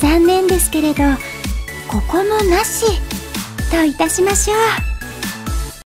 残念ですけれどここもなしといたしましょう。